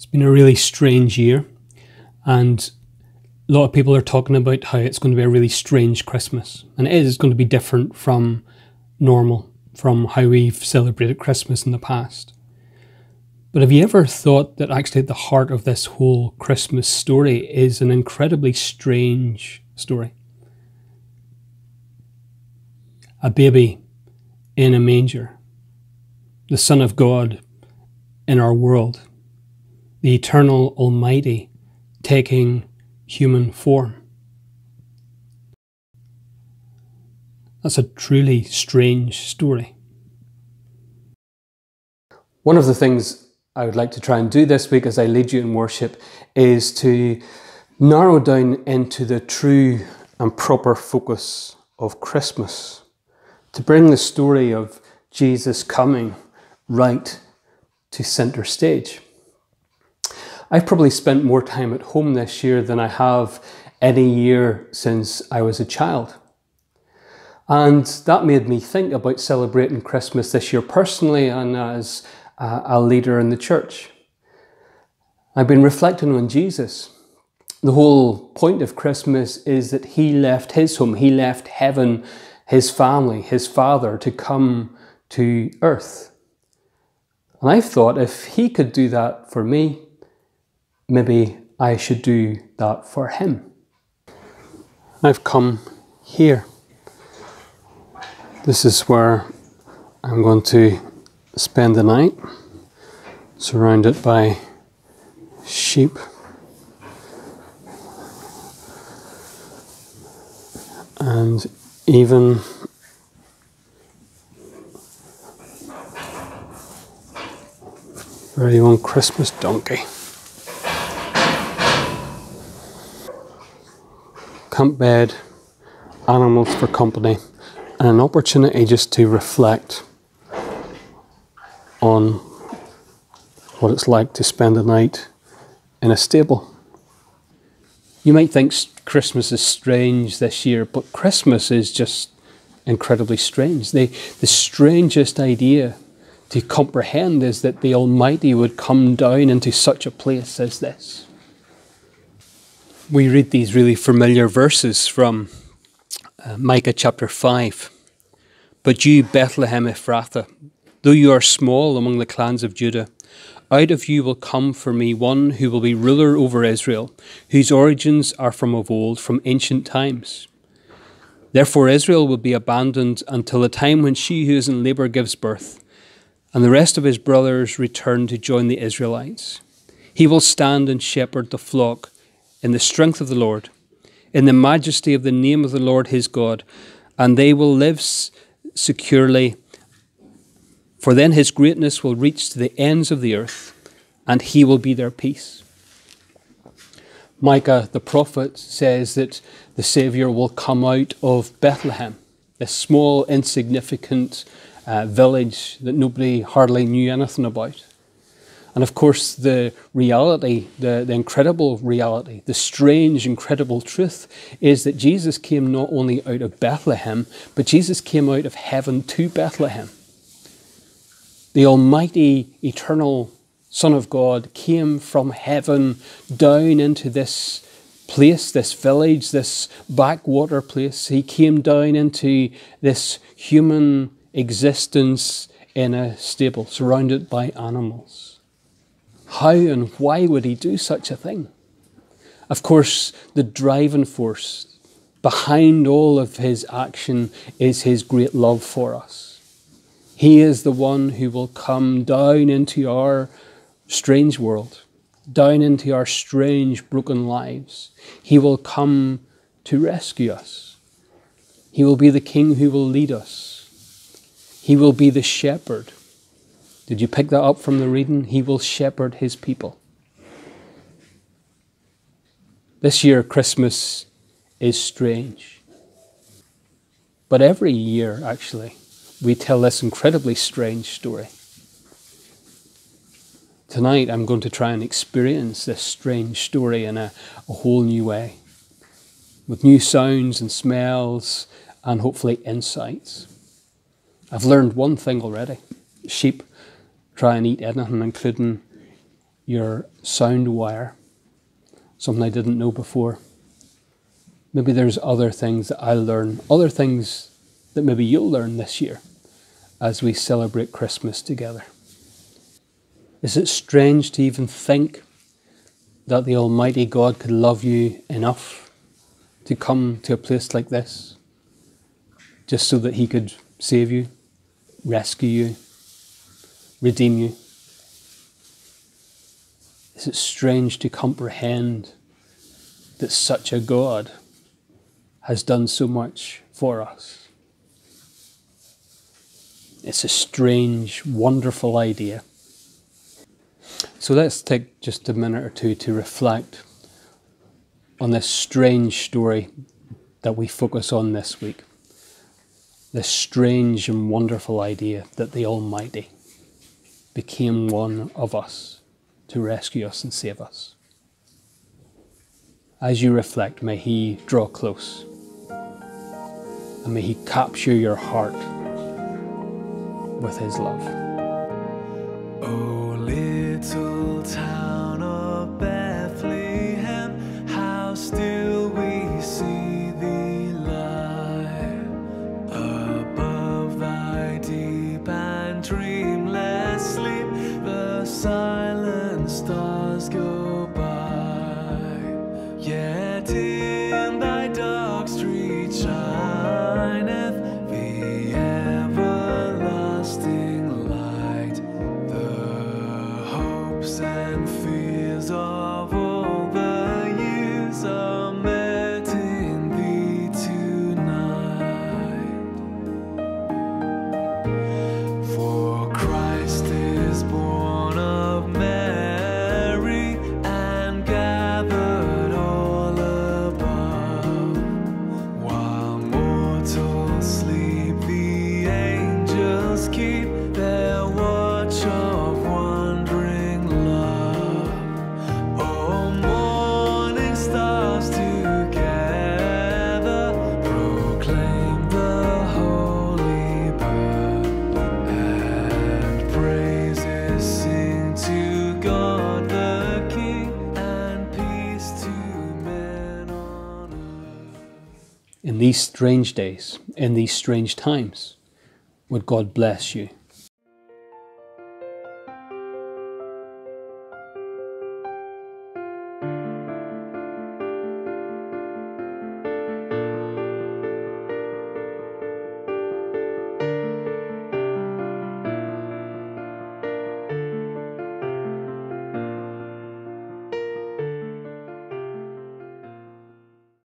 It's been a really strange year, and a lot of people are talking about how it's going to be a really strange Christmas. And it is going to be different from normal, from how we've celebrated Christmas in the past. But have you ever thought that actually the heart of this whole Christmas story is an incredibly strange story? A baby in a manger, the Son of God in our world the eternal Almighty taking human form. That's a truly strange story. One of the things I would like to try and do this week as I lead you in worship is to narrow down into the true and proper focus of Christmas, to bring the story of Jesus coming right to centre stage. I've probably spent more time at home this year than I have any year since I was a child. And that made me think about celebrating Christmas this year personally and as a leader in the church. I've been reflecting on Jesus. The whole point of Christmas is that he left his home, he left heaven, his family, his father to come to earth. And I've thought if he could do that for me, maybe I should do that for him. I've come here. This is where I'm going to spend the night, surrounded by sheep. And even very own Christmas donkey. Camp bed, animals for company, and an opportunity just to reflect on what it's like to spend a night in a stable. You might think Christmas is strange this year, but Christmas is just incredibly strange. The, the strangest idea to comprehend is that the Almighty would come down into such a place as this we read these really familiar verses from uh, Micah chapter 5. But you, Bethlehem Ephrathah, though you are small among the clans of Judah, out of you will come for me one who will be ruler over Israel, whose origins are from of old, from ancient times. Therefore, Israel will be abandoned until the time when she who is in labour gives birth, and the rest of his brothers return to join the Israelites. He will stand and shepherd the flock in the strength of the Lord, in the majesty of the name of the Lord his God, and they will live securely. For then his greatness will reach to the ends of the earth, and he will be their peace. Micah the prophet says that the Saviour will come out of Bethlehem, a small, insignificant uh, village that nobody hardly knew anything about. And of course, the reality, the, the incredible reality, the strange, incredible truth is that Jesus came not only out of Bethlehem, but Jesus came out of heaven to Bethlehem. The Almighty, eternal Son of God came from heaven down into this place, this village, this backwater place. He came down into this human existence in a stable, surrounded by animals. How and why would he do such a thing? Of course, the driving force behind all of his action is his great love for us. He is the one who will come down into our strange world, down into our strange, broken lives. He will come to rescue us. He will be the king who will lead us. He will be the shepherd did you pick that up from the reading? He will shepherd his people. This year, Christmas is strange. But every year, actually, we tell this incredibly strange story. Tonight, I'm going to try and experience this strange story in a, a whole new way, with new sounds and smells and hopefully insights. I've learned one thing already sheep try and eat anything, including your sound wire, something I didn't know before. Maybe there's other things that I'll learn, other things that maybe you'll learn this year as we celebrate Christmas together. Is it strange to even think that the Almighty God could love you enough to come to a place like this just so that He could save you, rescue you, redeem you? Is it strange to comprehend that such a God has done so much for us? It's a strange, wonderful idea. So let's take just a minute or two to reflect on this strange story that we focus on this week. This strange and wonderful idea that the Almighty became one of us to rescue us and save us. As you reflect, may He draw close and may He capture your heart with His love. Oh, little town of In these strange days, in these strange times, would God bless you